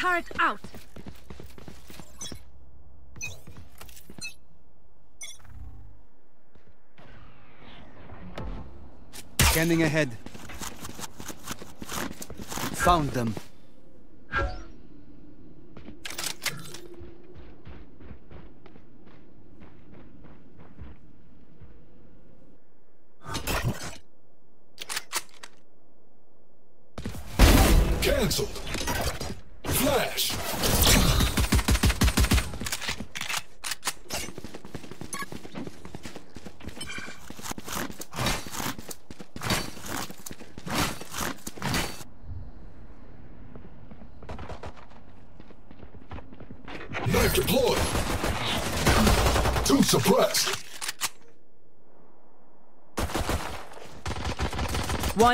Turret out! Scanning ahead. Found them.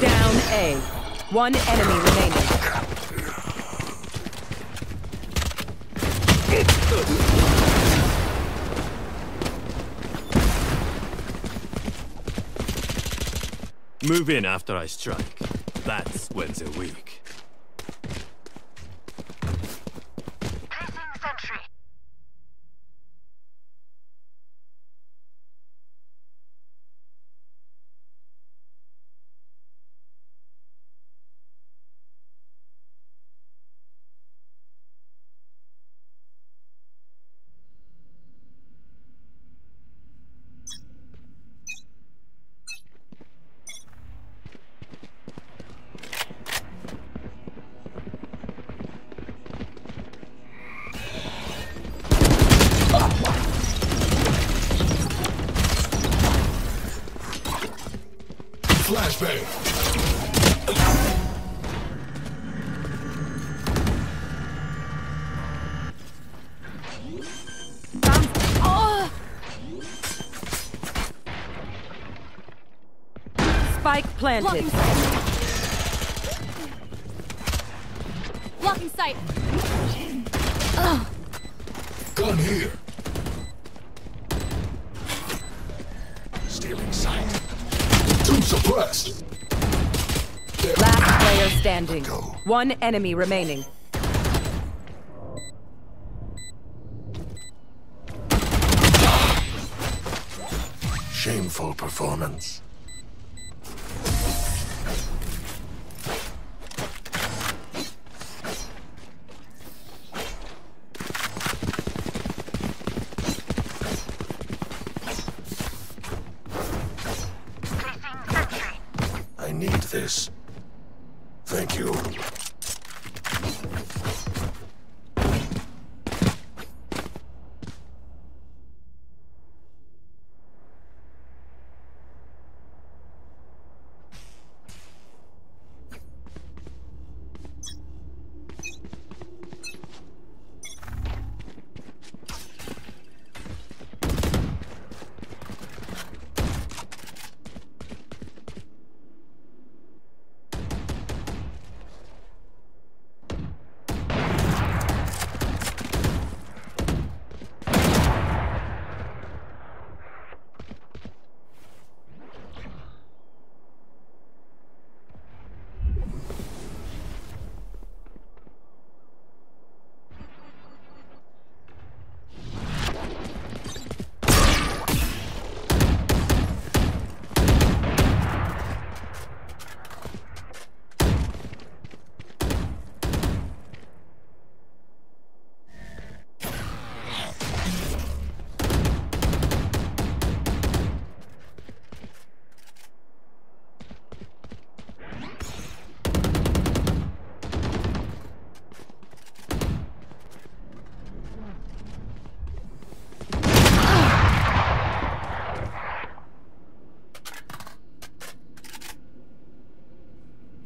Down A. One enemy remaining. Move in after I strike. That's when they're weak. Spike planted. Blocking sight! Gun here. Stealing sight. Two suppressed. There. Last player standing. Go. One enemy remaining. Shameful performance.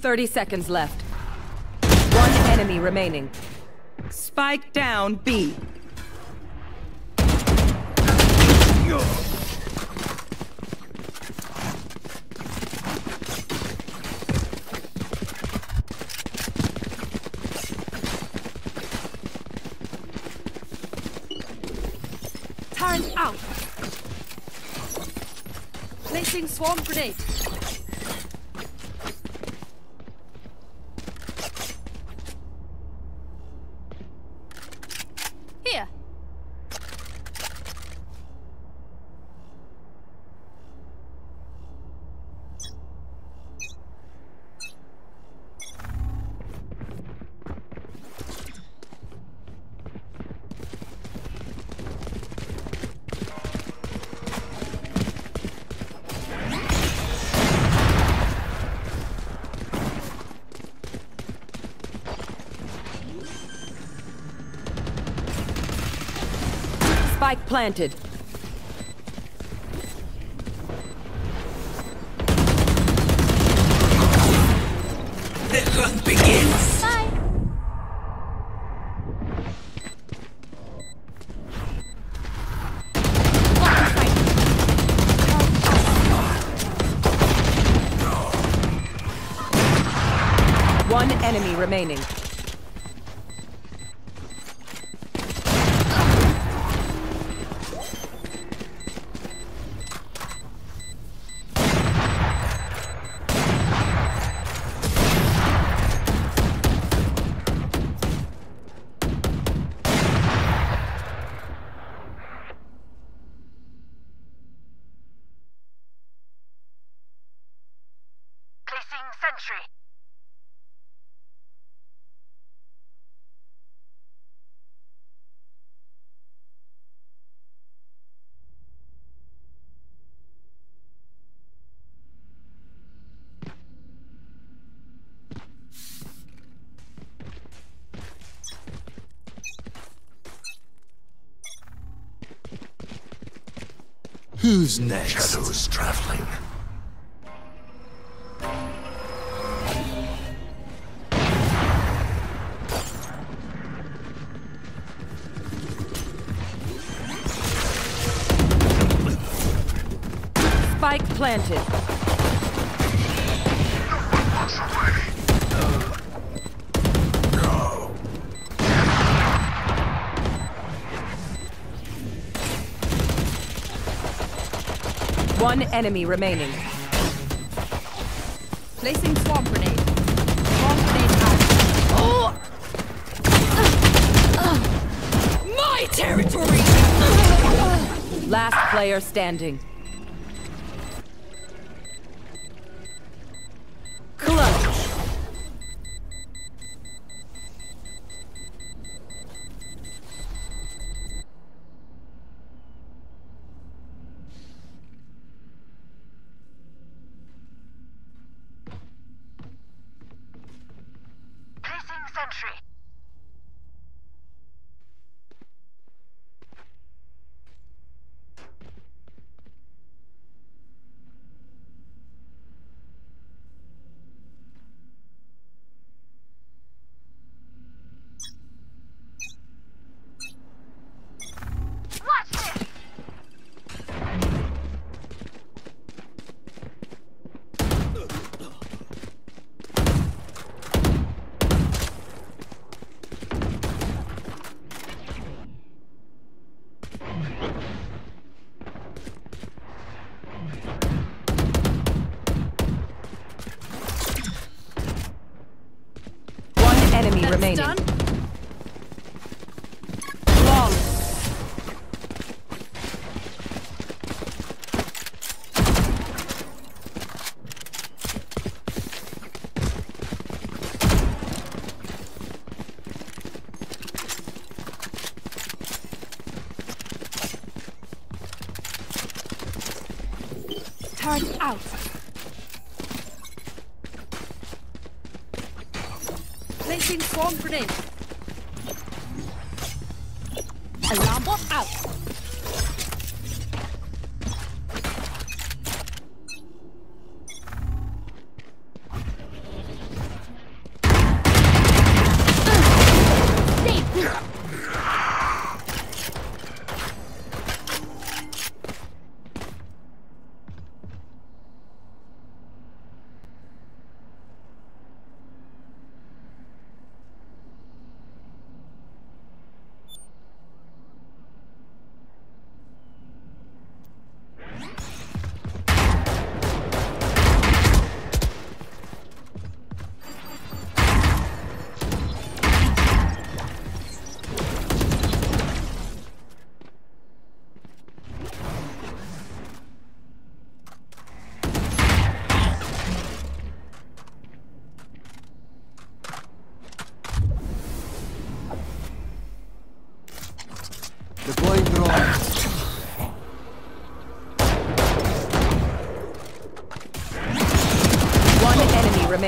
30 seconds left. One enemy remaining. Spike down B. Turret out. Placing swarm grenade. Here. Spike planted. Who's next? Shadows traveling. Spike planted. One enemy remaining. Placing swarm grenade. Swarm grenade out. Oh! My territory! Last player standing.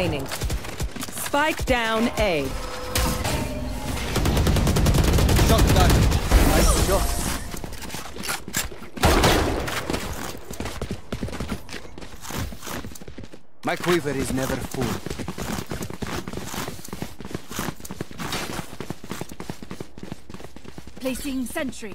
Remaining. Spike down A. Shotgun. Nice shot. My quiver is never full. Placing sentry.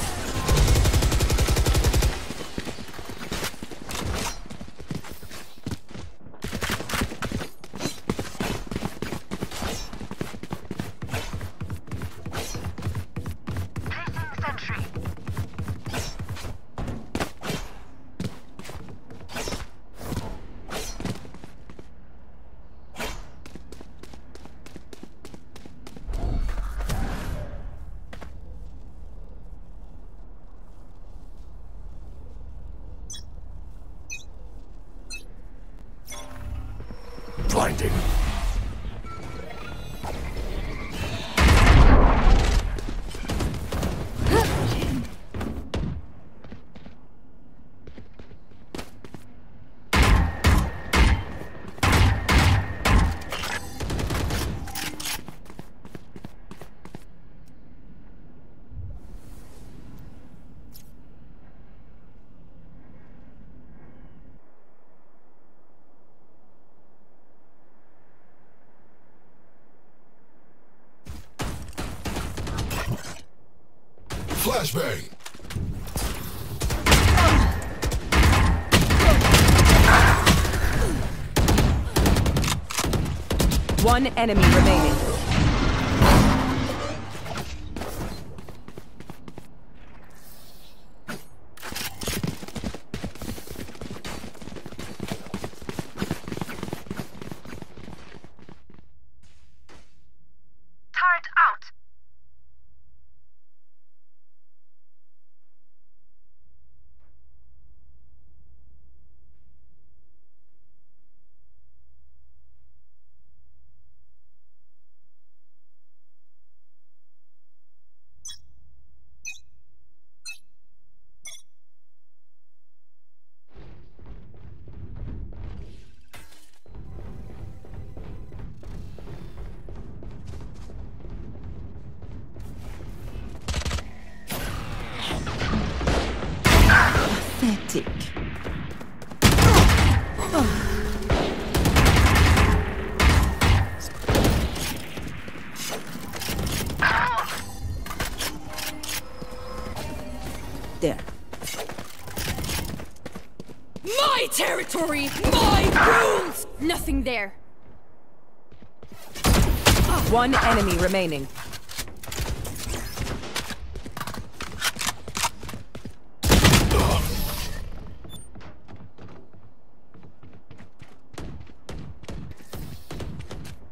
Flashbang. One enemy remaining. Territory! My rules! Nothing there. One enemy remaining.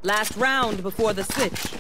Last round before the switch.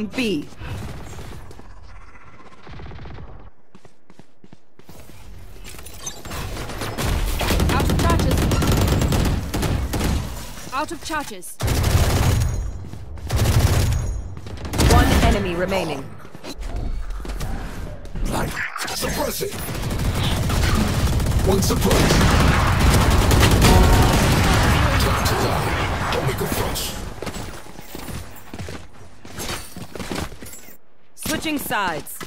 Spike down B. Out of charges. Out of charges. One enemy remaining. Light. Suppress it. One suppressed. Time to die. Don't make a fuss. Switching sides.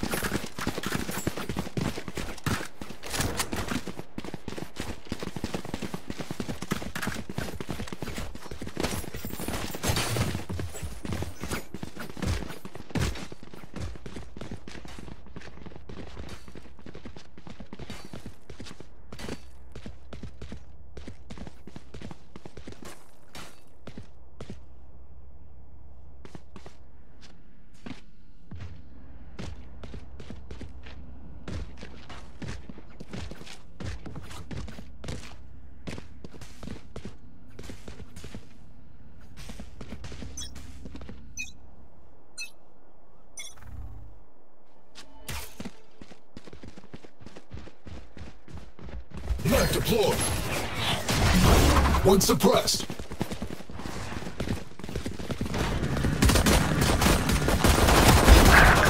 One suppressed.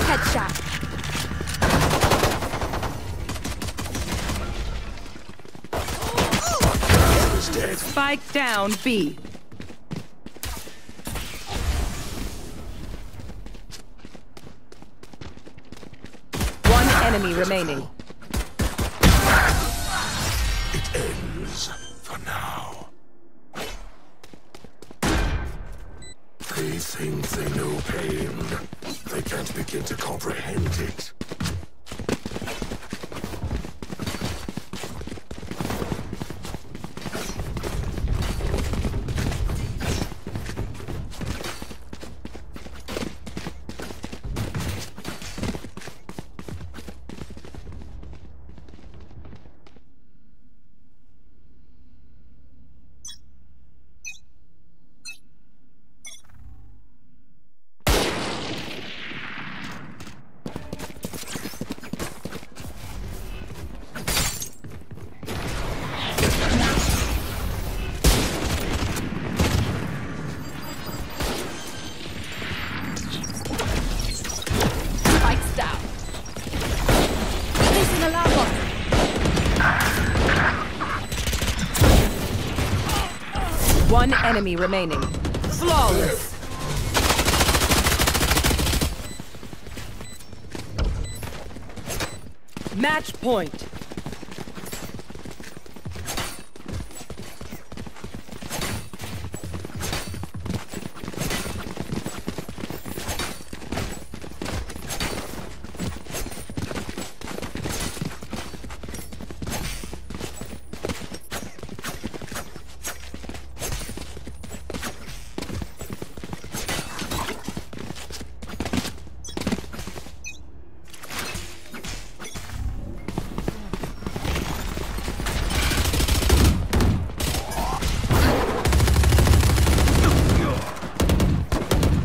Headshot. Dead. Spike down B. One enemy remaining. It ends for now. They think they know pain. They can't begin to comprehend it. Enemy remaining. Flawless. Match point.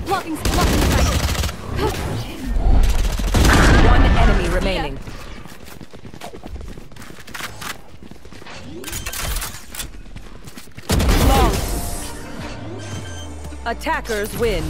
Blocking, blocking sight. One enemy remaining. Flawless. Attackers win.